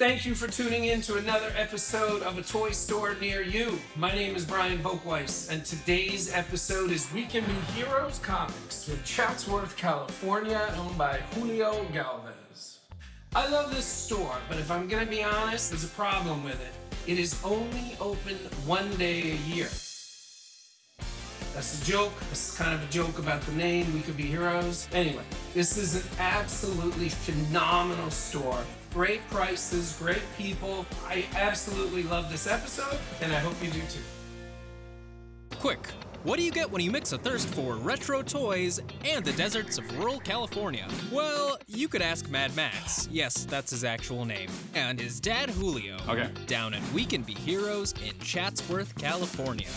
Thank you for tuning in to another episode of A Toy Store Near You. My name is Brian Volkweiss, and today's episode is We Can Be Heroes Comics in Chatsworth, California, owned by Julio Galvez. I love this store, but if I'm gonna be honest, there's a problem with it. It is only open one day a year. That's a joke. Is kind of a joke about the name, We Could Be Heroes. Anyway, this is an absolutely phenomenal store. Great prices, great people. I absolutely love this episode, and I hope you do too. Quick, what do you get when you mix a thirst for retro toys and the deserts of rural California? Well, you could ask Mad Max. Yes, that's his actual name. And his dad Julio. Okay. Down at We Can Be Heroes in Chatsworth, California.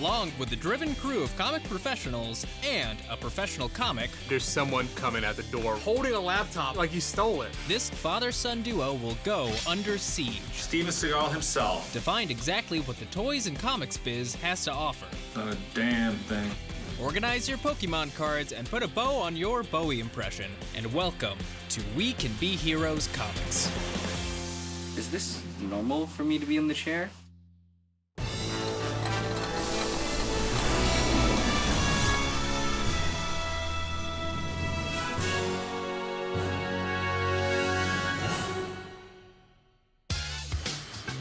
Along with the driven crew of comic professionals and a professional comic, There's someone coming at the door holding a laptop like he stole it. this father son duo will go under siege Steven Seagal himself. to find exactly what the toys and comics biz has to offer. Not a damn thing. Organize your Pokemon cards and put a bow on your Bowie impression. And welcome to We Can Be Heroes Comics. Is this normal for me to be in the chair?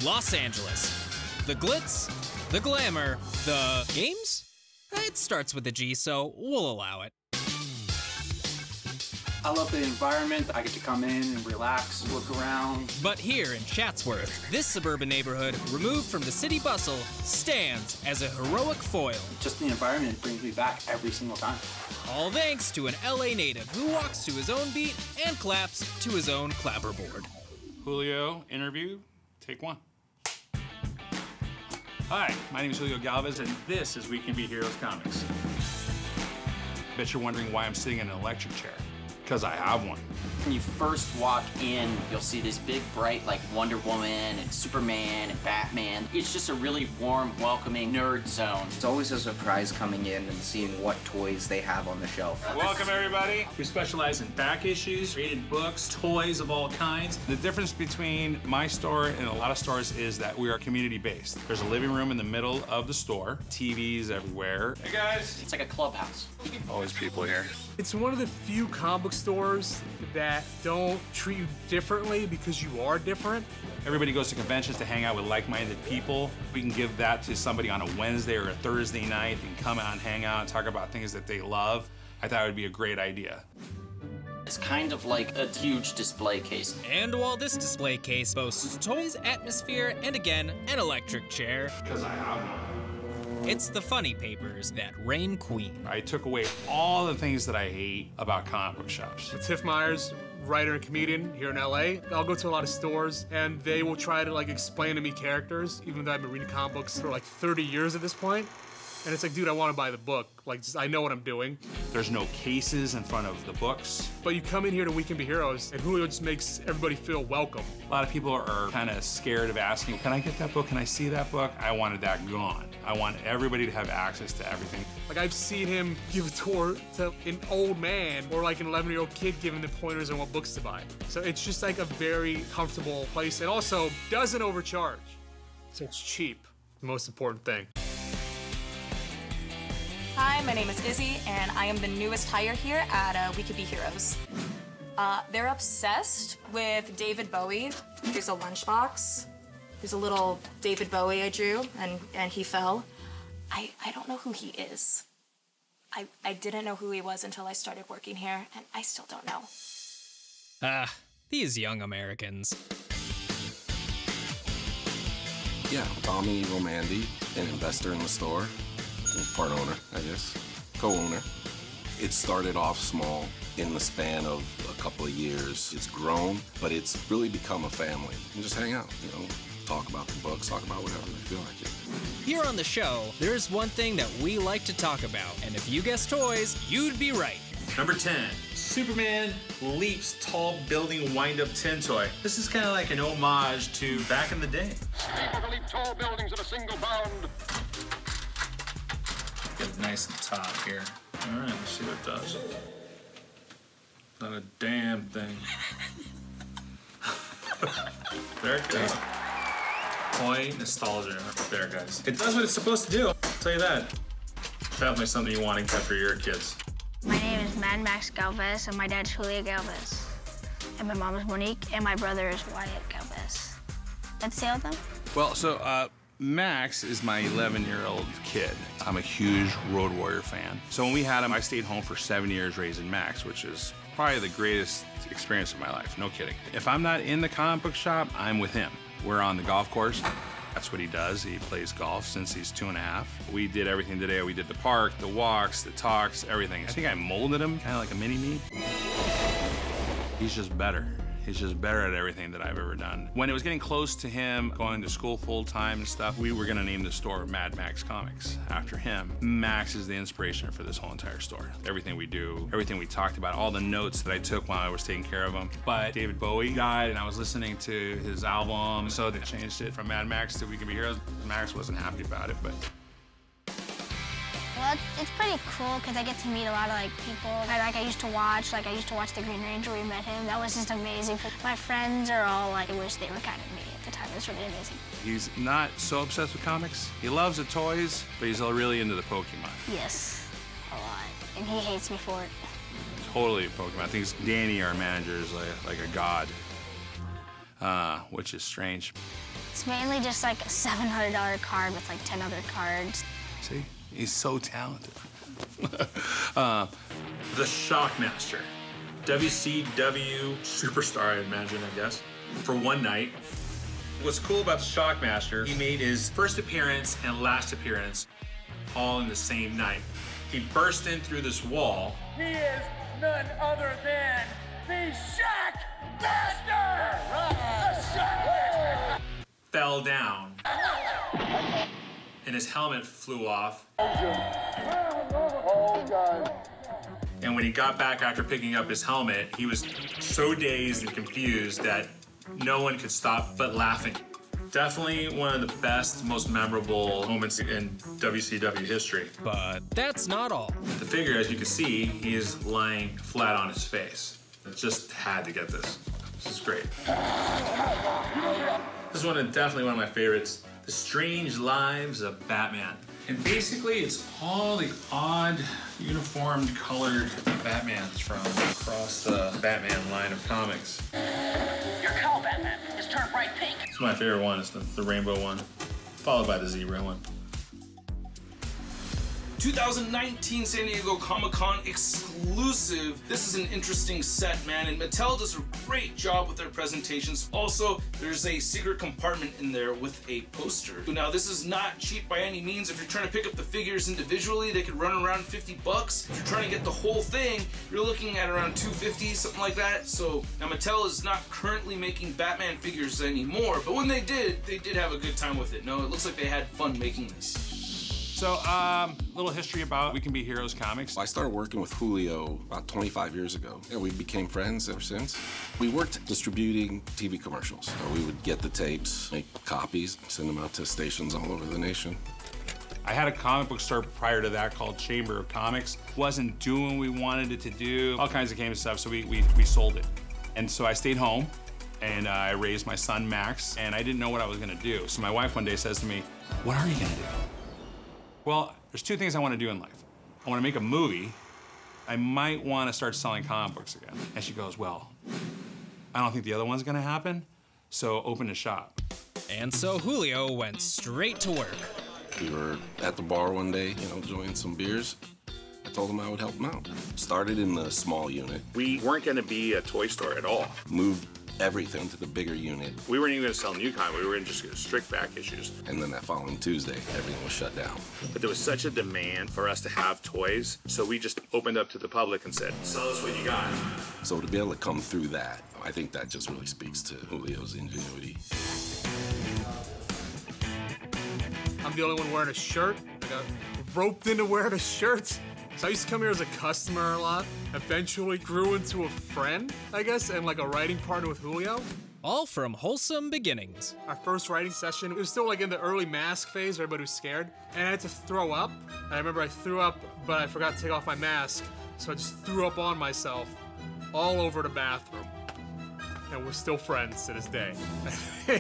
Los Angeles. The glitz, the glamour, the games? It starts with a G, so we'll allow it. I love the environment. I get to come in and relax, look around. But here in Chatsworth, this suburban neighborhood, removed from the city bustle, stands as a heroic foil. Just the environment brings me back every single time. All thanks to an LA native who walks to his own beat and claps to his own clapperboard. Julio, interview, take one. Hi, my name is Julio Galvez, and this is We Can Be Heroes Comics. Bet you're wondering why I'm sitting in an electric chair. Because I have one. When you first walk in, you'll see this big, bright, like Wonder Woman and Superman and Batman. It's just a really warm, welcoming nerd zone. It's always a surprise coming in and seeing what toys they have on the shelf. Welcome, everybody. We specialize in back issues, rated books, toys of all kinds. The difference between my store and a lot of stores is that we are community based. There's a living room in the middle of the store, TVs everywhere. Hey, guys. It's like a clubhouse. Always people here. It's one of the few comic book stores that don't treat you differently because you are different. Everybody goes to conventions to hang out with like-minded people. We can give that to somebody on a Wednesday or a Thursday night and come out and hang out and talk about things that they love. I thought it would be a great idea. It's kind of like a huge display case. And while this display case boasts toys, atmosphere, and again, an electric chair, Because I have one. It's the funny papers that reign queen. I took away all the things that I hate about comic book shops. Tiff Myers, writer and comedian here in LA. I'll go to a lot of stores and they will try to like explain to me characters, even though I've been reading comic books for like 30 years at this point. And it's like, dude, I want to buy the book. Like, just, I know what I'm doing. There's no cases in front of the books. But you come in here to We Can Be Heroes, and Julio just makes everybody feel welcome. A lot of people are kind of scared of asking, can I get that book? Can I see that book? I wanted that gone. I want everybody to have access to everything. Like I've seen him give a tour to an old man or like an 11 year old kid giving the pointers on what books to buy. So it's just like a very comfortable place and also doesn't overcharge. So it's cheap, the most important thing. Hi, my name is Izzy, and I am the newest hire here at uh, We Could Be Heroes. Uh, they're obsessed with David Bowie. Here's a lunchbox. Here's a little David Bowie I drew, and, and he fell. I, I don't know who he is. I, I didn't know who he was until I started working here, and I still don't know. Ah, these young Americans. Yeah, Tommy Romandi, an investor in the store, part owner, I guess, co-owner. It started off small. In the span of a couple of years, it's grown, but it's really become a family. You just hang out, you know, talk about the books, talk about whatever they feel like it. Here on the show, there's one thing that we like to talk about, and if you guess toys, you'd be right. Number 10, Superman leaps tall building wind up tin toy. This is kind of like an homage to back in the day. Able to leap tall buildings in a single bound. Get it nice and top here. All right, let's see what it does. Not a damn thing. There it goes. Toy nostalgia there, guys. It does what it's supposed to do. I'll tell you that. Definitely something you want to get for your kids. My name is Mad Max Galvez, and my dad's Julio Galvez. And my mom is Monique, and my brother is Wyatt Galvez. Let's say all them. Well, so uh, Max is my 11 year old kid. I'm a huge Road Warrior fan. So when we had him, I stayed home for seven years raising Max, which is probably the greatest experience of my life. No kidding. If I'm not in the comic book shop, I'm with him. We're on the golf course. That's what he does. He plays golf since he's two and a half. We did everything today. We did the park, the walks, the talks, everything. I think I molded him kind of like a mini me. He's just better. He's just better at everything that I've ever done. When it was getting close to him going to school full time and stuff, we were gonna name the store Mad Max Comics after him. Max is the inspiration for this whole entire store. Everything we do, everything we talked about, all the notes that I took while I was taking care of him. But David Bowie died and I was listening to his album, so they changed it from Mad Max to We Can Be Heroes. Max wasn't happy about it, but Well, it's, it's pretty cool because I get to meet a lot of like people I like. I used to watch, like I used to watch the Green Ranger. We met him. That was just amazing. My friends are all like, I wish they were kind of me at the time. It was really amazing. he's not so obsessed with comics. He loves the toys, but he's really into the Pokemon. Yes, a lot. And he hates me for it. totally Pokemon. I think Danny, our manager, is like, like a god, uh, which is strange. It's mainly just like a $700 card with like 10 other cards. See, he's so talented. uh, the Shockmaster, WCW superstar, I imagine, I guess, for one night. What's cool about the Shockmaster, he made his first appearance and last appearance all in the same night. He burst in through this wall, He is none other than the Shack Master! The Shack Master! fell down, and his helmet flew off. And when he got back after picking up his helmet, he was so dazed and confused that no one could stop but laughing. Definitely one of the best, most memorable moments in WCW history. But that's not all. The figure, as you can see, he is lying flat on his face. I just had to get this. This is great. This is one of definitely one of my favorites. The Strange Lives of Batman. And basically, it's all the odd, uniformed, colored Batmans from across the Batman line of comics. Your cowl, Batman, is turned bright pink. It's my favorite one. It's the, the rainbow one, followed by the zebra one. 2019 San Diego Comic Con exclusive. This is an interesting set, man, and Mattel does a great job with their presentations. Also, there's a secret compartment in there with a poster. Now, this is not cheap by any means. If you're trying to pick up the figures individually, they could run around 50 bucks. If you're trying to get the whole thing, you're looking at around 250, something like that. So now Mattel is not currently making Batman figures anymore, but when they did, they did have a good time with it. No, it looks like they had fun making this. So, um, little history about We Can Be Heroes comics. I started working with Julio about 25 years ago. and we became friends ever since. We worked distributing TV commercials. So we would get the tapes, make copies, send them out to stations all over the nation. I had a comic book store prior to that called Chamber of Comics. Wasn't doing what we wanted it to do, all kinds of game stuff, so we, we, we sold it. And so I stayed home and uh, I raised my son Max, and I didn't know what I was gonna do. So my wife one day says to me, What are you gonna do? Well, there's two things I wanna do in life. I wanna make a movie. I might wanna start selling comic books again. And she goes, Well, I don't think the other one's gonna happen, so open a shop. And so Julio went straight to work. We were at the bar one day, you know, enjoying some beers. I told him I would help him out. Started in the small unit, We weren't gonna be a toy store at all. moved everything to the bigger unit, We weren't even gonna sell new comic, we were just gonna just get strict back issues. and then that following Tuesday, everything was shut down. But there was such a demand for us to have toys, so we just opened up to the public and said, sell us what you got. So to be able to come through that, I think that just really speaks to Julio's ingenuity. I'm the only one wearing a shirt. I got roped into wearing a shirt. So I used to come here as a customer a lot. Eventually grew into a friend, I guess, and like a writing partner with Julio. All from wholesome beginnings. Our first writing session, it was still like in the early mask phase, everybody was scared. And I had to throw up. And I remember I threw up, but I forgot to take off my mask. So I just threw up on myself all over the bathroom. and we're still friends to this day.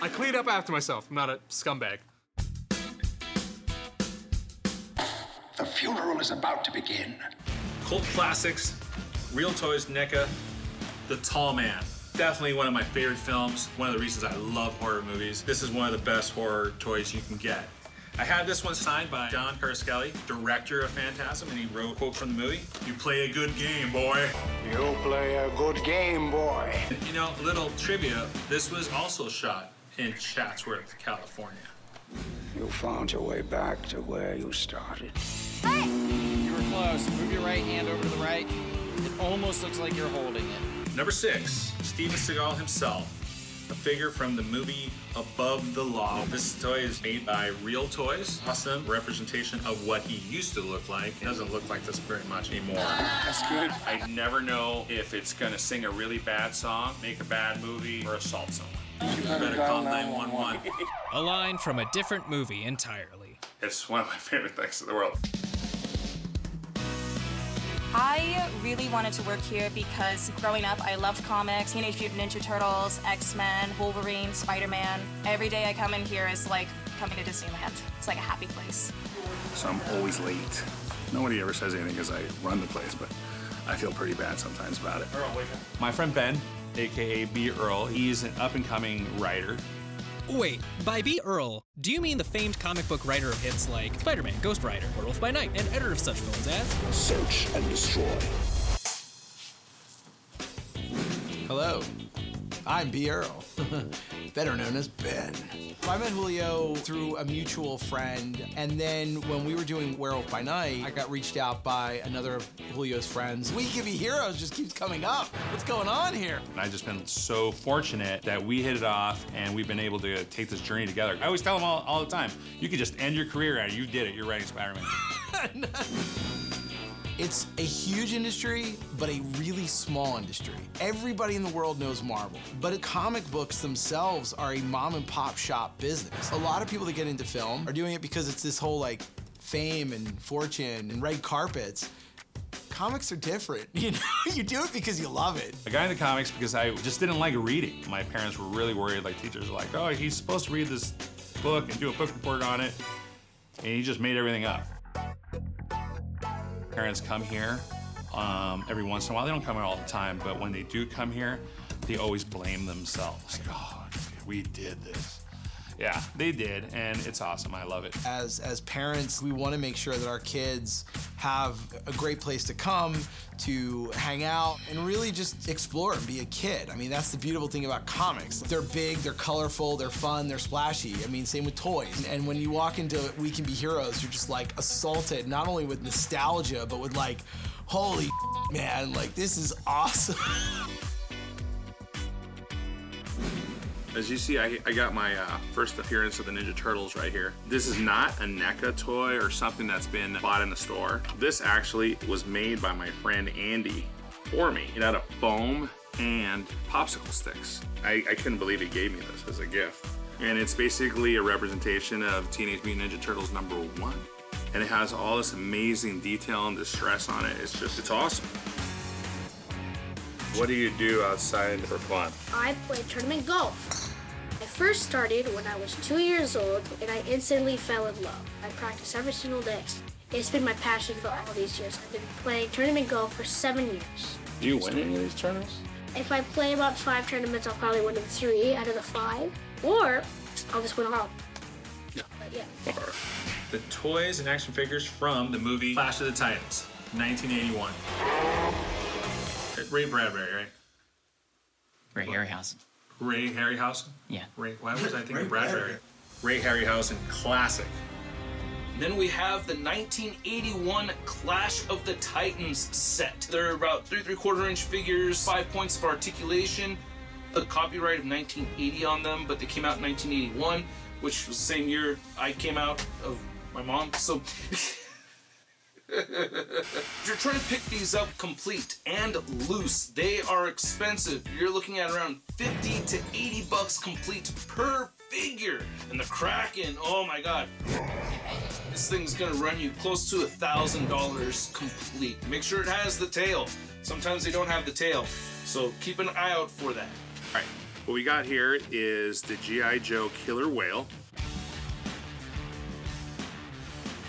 I cleaned up after myself. I'm not a scumbag. Funeral is about to begin. Cult classics, Reel Toys NECA, The Tall Man. Definitely one of my favorite films. One of the reasons I love horror movies. This is one of the best horror toys you can get. I had this one signed by John Coscarelli, director of Phantasm, and he wrote a quote from the movie. You play a good game, boy. You play a good game, boy. You know, little trivia, this was also shot in Chatsworth, California. You found your way back to where you started. You were close. Move your right hand over to the right. It almost looks like you're holding it. Number six, Steven Seagal himself. A figure from the movie Above the Law. This toy is made by Reel Toys. Awesome representation of what he used to look like. He doesn't look like this very much anymore. That's good. I never know if it's gonna sing a really bad song, make a bad movie, or assault someone. You better call 911. A line from a different movie entirely. It's one of my favorite things in the world. I really wanted to work here because growing up, I loved comics, Teenage Mutant Ninja Turtles, X-Men, Wolverine, Spider-Man. Every day I come in here is like coming to Disneyland. It's like a happy place. So I'm always late. Nobody ever says anything because I run the place, but I feel pretty bad sometimes about it. My friend Ben, aka B. Earl, he's an up and coming writer. Wait, by B. Earl, do you mean the famed comic book writer of hits like Spider Man, Ghost Rider, Werewolf by Night, and editor of such films as Search and destroy. Hello, I'm B. Earl, better known as Ben. I met Julio through a mutual friend, and then when we were doing Werewolf by Night, I got reached out by another of Julio's friends. We Could Be Heroes just keeps coming up. What's going on here? And I've just been so fortunate that we hit it off and we've been able to take this journey together. I always tell them all, all the time, you could just end your career and you did it. You're writing Spider-Man. It's a huge industry, but a really small industry. Everybody in the world knows Marvel, but comic books themselves are a mom and pop shop business. A lot of people that get into film are doing it because it's this whole like fame and fortune and red carpets. Comics are different, you know? you do it because you love it. I got into comics because I just didn't like reading. My parents were really worried, like teachers were like, oh, he's supposed to read this book and do a book report on it. And he just made everything up. Parents come here um, every once in a while. They don't come here all the time, but when they do come here, they always blame themselves. Like, oh, we did this. Yeah, they did, and it's awesome. I love it. As as parents, we want to make sure that our kids have a great place to come to hang out and really just explore and be a kid. I mean, that's the beautiful thing about comics. They're big, they're colorful, they're fun, they're splashy. I mean, same with toys. And when you walk into We Can Be Heroes, you're just like assaulted not only with nostalgia, but with like, holy man, like this is awesome. As you see, I, I got my uh, first appearance of the Ninja Turtles right here. This is not a NECA toy or something that's been bought in the store. This actually was made by my friend Andy for me. It had a foam and popsicle sticks. I, I couldn't believe he gave me this as a gift. And it's basically a representation of Teenage Mutant Ninja Turtles number one. And it has all this amazing detail and distress on it. It's just, it's awesome. What do you do outside for fun? I play tournament golf. I first started when I was two years old and I instantly fell in love. I practice every single day. It's been my passion for all these years. I've been playing tournament golf for seven years. Do you win any of these tournaments? If I play about five tournaments, I'll probably win them three out of the five, or I'll just win all. But yeah. The toys and action figures from the movie Clash of the Titans, 1981. Ray Bradbury, right? Ray Harryhausen. Ray Harryhausen? Yeah. Ray, why was I thinking Bradbury? Ray Harryhausen, classic. Then we have the 1981 Clash of the Titans set. They're about three three quarter inch figures, five points of articulation, a copyright of 1980 on them, but they came out in 1981, which was the same year I came out of my mom. So. if you're trying to pick these up complete and loose, they are expensive. You're looking at around 50 to 80 bucks complete per figure. And the Kraken, oh my god. This thing's gonna run you close to a thousand dollars complete. Make sure it has the tail. Sometimes they don't have the tail, so keep an eye out for that. All right, what we got here is the G.I. Joe Killer Whale.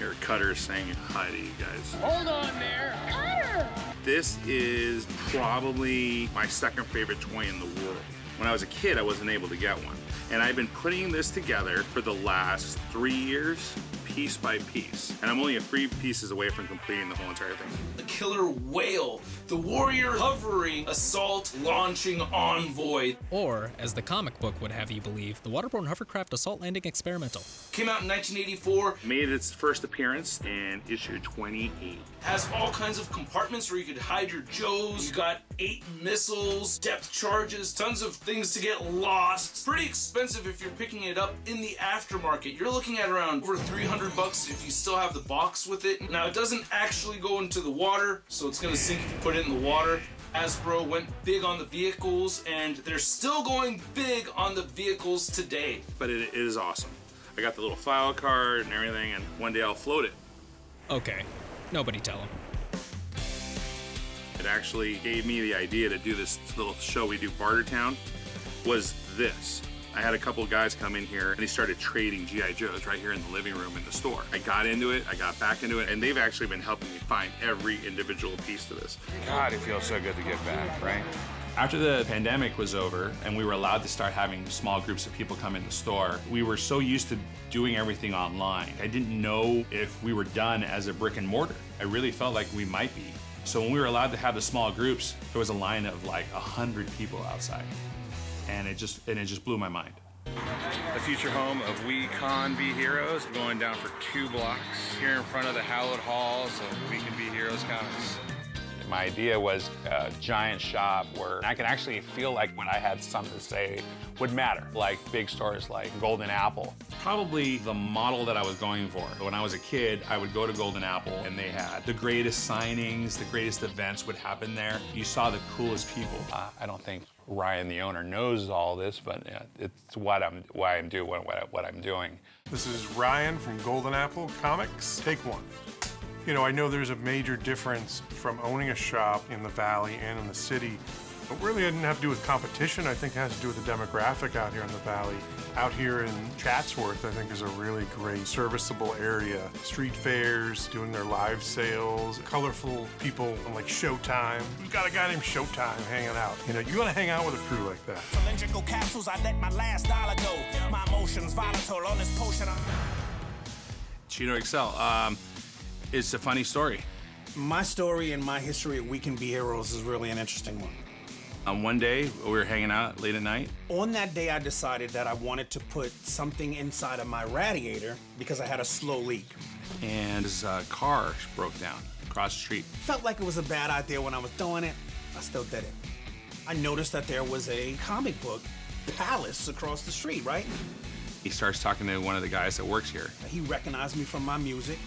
Here, Cutter's saying hi to you guys. Hold on there. Cutter! This is probably my second favorite toy in the world. When I was a kid, I wasn't able to get one. And I've been putting this together for the last three years, piece by piece. And I'm only a few pieces away from completing the whole entire thing. The killer whale, the warrior hovering, assault launching envoy. Or, as the comic book would have you believe, the waterborne hovercraft assault landing experimental. Came out in 1984. Made its first appearance in issue 28. Has all kinds of compartments where you could hide your Joes. You got eight missiles, depth charges, tons of things to get lost. Pretty expensive if you're picking it up in the aftermarket. You're looking at around over 300 bucks if you still have the box with it. Now it doesn't actually go into the water, so it's gonna sink if you put it in the water. Hasbro went big on the vehicles, and they're still going big on the vehicles today. But it, it is awesome. I got the little file card and everything, and one day I'll float it. Okay, nobody tell him. It actually gave me the idea to do this little show we do, Bartertown, was this. I had a couple of guys come in here and they started trading G.I. Joes right here in the living room in the store. I got into it, I got back into it, and they've actually been helping me find every individual piece to this. God, it feels so good to get back, right? After the pandemic was over and we were allowed to start having small groups of people come in the store, we were so used to doing everything online. I didn't know if we were done as a brick and mortar. I really felt like we might be. So when we were allowed to have the small groups, there was a line of like a hundred people outside. And it just and it just blew my mind. The future home of We Con Be Heroes, going down for two blocks here in front of the Hallowed Halls of We Can Be Heroes Comics. My idea was a giant shop where I could actually feel like when I had something to say would matter, like big stores like Golden Apple. Probably the model that I was going for. When I was a kid, I would go to Golden Apple and they had the greatest signings, the greatest events would happen there. You saw the coolest people. Uh, I don't think Ryan, the owner, knows all this, but it's what I'm, why I'm doing what, what, I'm doing. This is Ryan from Golden Apple Comics. Take one. You know, I know there's a major difference from owning a shop in the valley and in the city. But really, it didn't have to do with competition. I think it has to do with the demographic out here in the valley. Out here in Chatsworth, I think is a really great serviceable area. Street fairs, doing their live sales, colorful people like Showtime. We've got a guy named Showtime hanging out. You know, you want to hang out with a crew like that. Cylindrical capsules, I let my last dollar go. My emotions volatile on this potion. Chino XL. Um, it's a funny story. My story and my history at We Can Be Heroes is really an interesting one. Um, one day, we were hanging out late at night. On that day, I decided that I wanted to put something inside of my radiator because I had a slow leak. And his uh, car broke down across the street. Felt like it was a bad idea when I was doing it. I still did it. I noticed that there was a comic book palace across the street, right? He starts talking to one of the guys that works here. He recognized me from my music,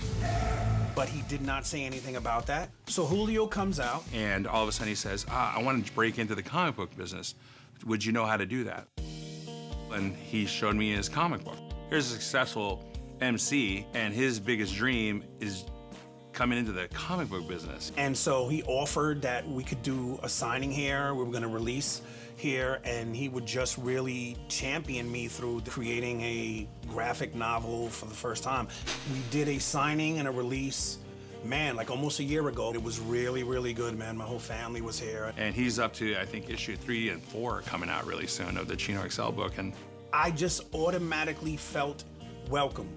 but he did not say anything about that. So Julio comes out. And all of a sudden he says, ah, I want to break into the comic book business. Would you know how to do that? And he showed me his comic book. Here's a successful MC, and his biggest dream is coming into the comic book business. And so he offered that we could do a signing here. We were going to release here, and he would just really champion me through creating a graphic novel for the first time. We did a signing and a release man, like almost a year ago. It was really, really good, man. My whole family was here. And he's up to, I think, issue three and four coming out really soon of the Chino XL book. And I just automatically felt welcome.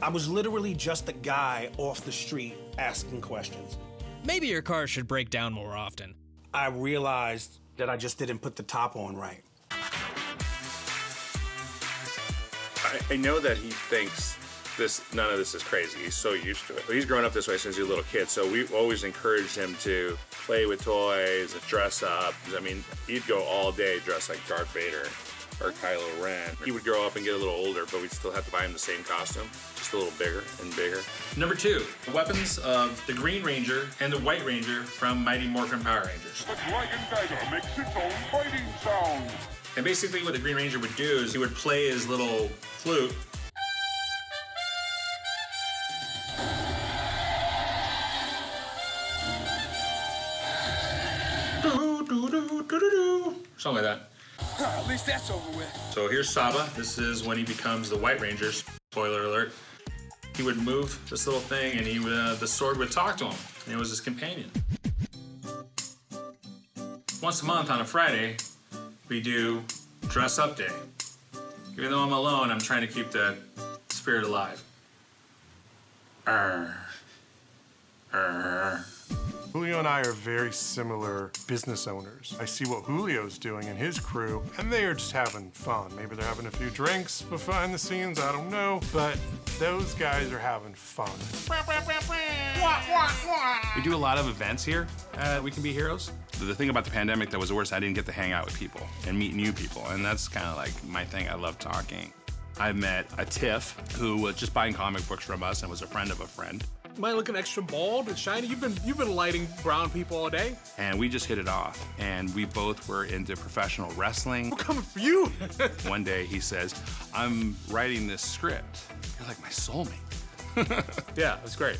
I was literally just a guy off the street asking questions. Maybe your car should break down more often. I realized that I just didn't put the top on right. I, I know that he thinks this none of this is crazy. He's so used to it. But he's grown up this way since he was a little kid, so we've always encouraged him to play with toys, dress up. I mean, he'd go all day dressed like Darth Vader or Kylo Ren. He would grow up and get a little older, but we'd still have to buy him the same costume, just a little bigger and bigger. Number two, the weapons of the Green Ranger and the White Ranger from Mighty Morphin Power Rangers. The Dragon Dagger makes its own fighting sound. And basically what the Green Ranger would do is he would play his little flute something like that. At least that's over with. So here's Saba. This is when he becomes the White Ranger. Spoiler alert. He would move this little thing, and he would, uh, the sword would talk to him, and it was his companion. Once a month on a Friday, we do dress up day. Even though I'm alone, I'm trying to keep that spirit alive. Arr. Arr. Julio and I are very similar business owners. I see what Julio's doing and his crew, and they are just having fun. Maybe they're having a few drinks behind the scenes, I don't know, but those guys are having fun. We do a lot of events here at We Can Be Heroes. The thing about the pandemic that was the worst, I didn't get to hang out with people and meet new people, and that's kind of like my thing. I love talking. I met a Tiff who was just buying comic books from us and was a friend of a friend. Am I looking extra bald and shiny? You've been you've been lighting brown people all day. And we just hit it off. And we both were into professional wrestling. We're coming for you. One day he says, I'm writing this script. You're like my soulmate. yeah, that's great.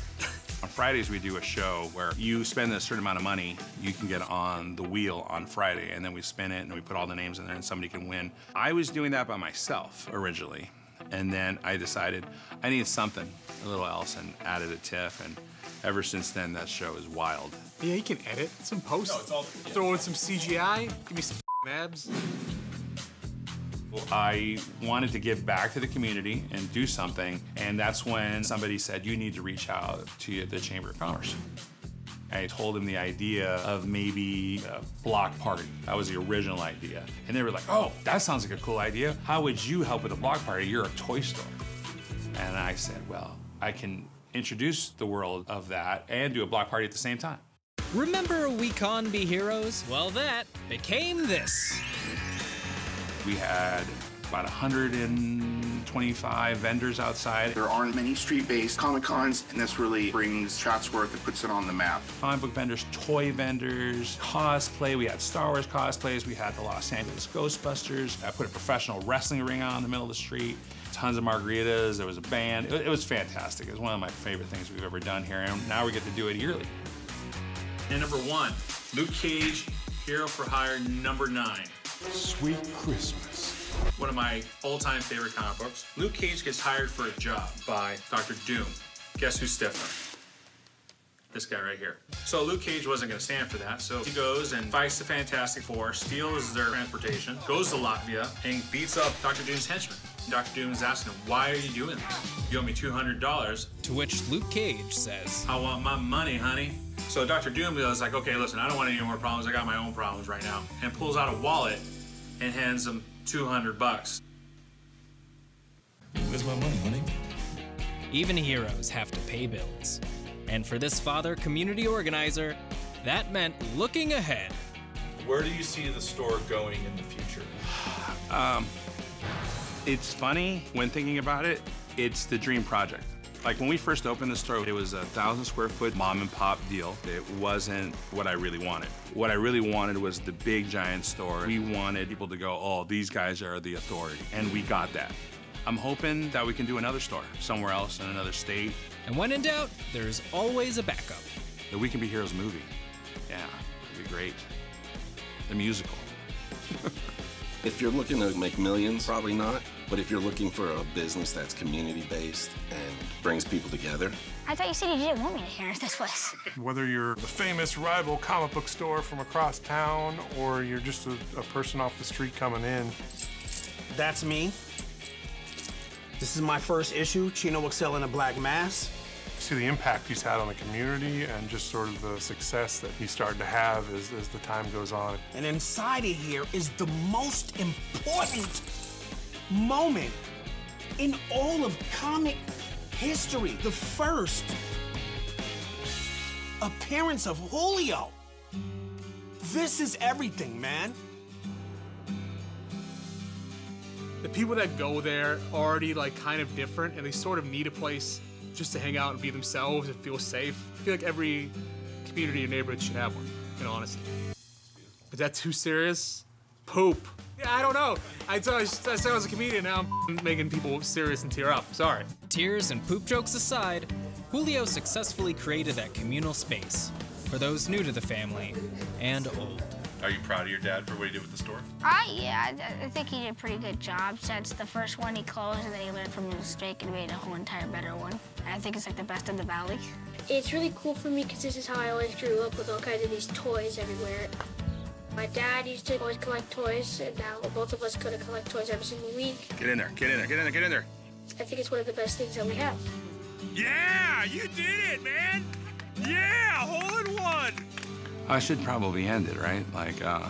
On Fridays, we do a show where you spend a certain amount of money, you can get on the wheel on Friday, and then we spin it and we put all the names in there and somebody can win. I was doing that by myself originally, and then I decided I need something a little else and added a tiff, and ever since then, that show is wild. Yeah, you can edit some posts. No, it's all- Throw in some CGI. Give me some abs. I wanted to give back to the community and do something, and that's when somebody said, You need to reach out to the Chamber of Commerce. I told them the idea of maybe a block party. That was the original idea. And they were like, Oh, that sounds like a cool idea. How would you help with a block party? You're a toy store. And I said, Well, I can introduce the world of that and do a block party at the same time. Remember We Con Be Heroes? Well, that became this. We had about 125 vendors outside. There aren't many street-based Comic Cons, and this really brings Chatsworth and puts it on the map. Comic book vendors, toy vendors, cosplay. We had Star Wars cosplays. We had the Los Angeles Ghostbusters. I put a professional wrestling ring on in the middle of the street. Tons of margaritas. There was a band. It, it was fantastic. It was one of my favorite things we've ever done here, and now we get to do it yearly. And number one, Luke Cage, Hero for Hire number nine. Sweet Christmas. One of my all-time favorite comic books. Luke Cage gets hired for a job by Doctor Doom. Guess who's Stifler? This guy right here. So Luke Cage wasn't going to stand for that, so he goes and fights the Fantastic Four, steals their transportation, goes to Latvia, and beats up Doctor Doom's henchmen. Dr. Doom is asking him, "Why are you doing this? You owe me two hundred dollars." To which Luke Cage says, "I want my money, honey." So Dr. Doom is like, "Okay, listen, I don't want any more problems. I got my own problems right now," and pulls out a wallet and hands him two hundred bucks. Where's my money, honey? Even heroes have to pay bills. And for this father community organizer, that meant looking ahead. Where do you see the store going in the future? Um, it's funny when thinking about it. It's the dream project. Like when we first opened the store, it was a thousand square foot mom and pop deal. It wasn't what I really wanted. What I really wanted was the big giant store. We wanted people to go, oh, these guys are the authority. And we got that. I'm hoping that we can do another store somewhere else in another state. And when in doubt, there's always a backup. The We Can Be Heroes movie. Yeah, it'd be great. The musical. If you're looking to make millions, probably not. But if you're looking for a business that's community based and brings people together, I thought you said you didn't want me to hear this place. Whether you're the famous rival comic book store from across town or you're just a, a person off the street coming in, That's me. This is my first issue, Chino XL in a Black Mass. see the impact he's had on the community and just sort of the success that he's starting to have as, as the time goes on. And inside of here is the most important moment in all of comic history. The first appearance of Julio. This is everything, man. The people that go there are already like kind of different and they sort of need a place just to hang out and be themselves and feel safe. I feel like every community or neighborhood should have one, in honesty. Is that too serious? Poop. Yeah, I don't know. I thought I said I was a comedian, now I'm making people serious and tear up. Sorry. Tears and poop jokes aside, Julio successfully created that communal space for those new to the family and old. Are you proud of your dad for what he did with the store? Uh, yeah, I, I think he did a pretty good job since the first one he closed and then he learned from his mistake and made a whole entire better one. And I think it's like the best in the valley. It's really cool for me because this is how I always grew up with all kinds of these toys everywhere. My dad used to always collect toys, and now both of us go to collect toys every single week. Get in there, get in there, get in there, get in there. I think it's one of the best things that we have. Yeah, you did it, man. Yeah, hole in one. I should probably end it, right? Like, uh,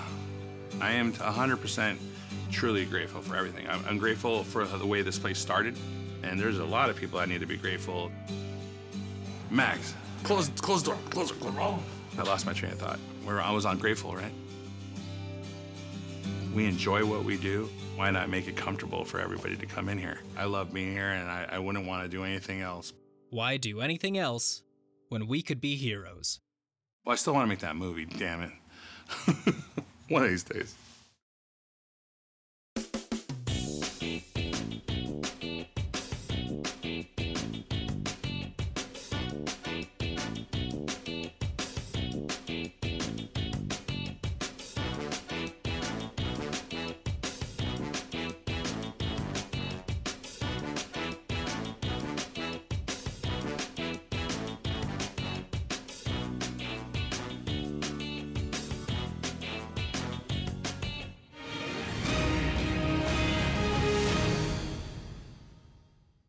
I am 100% truly grateful for everything. I'm, I'm grateful for the way this place started, and there's a lot of people I need to be grateful. Max, close, close the door, close the door. Oh, I lost my train of thought. Where I was ungrateful, right? We enjoy what we do. Why not make it comfortable for everybody to come in here? I love being here, and I, I wouldn't want to do anything else. Why do anything else when we could be heroes? Well, I still want to make that movie, damn it. One of these days.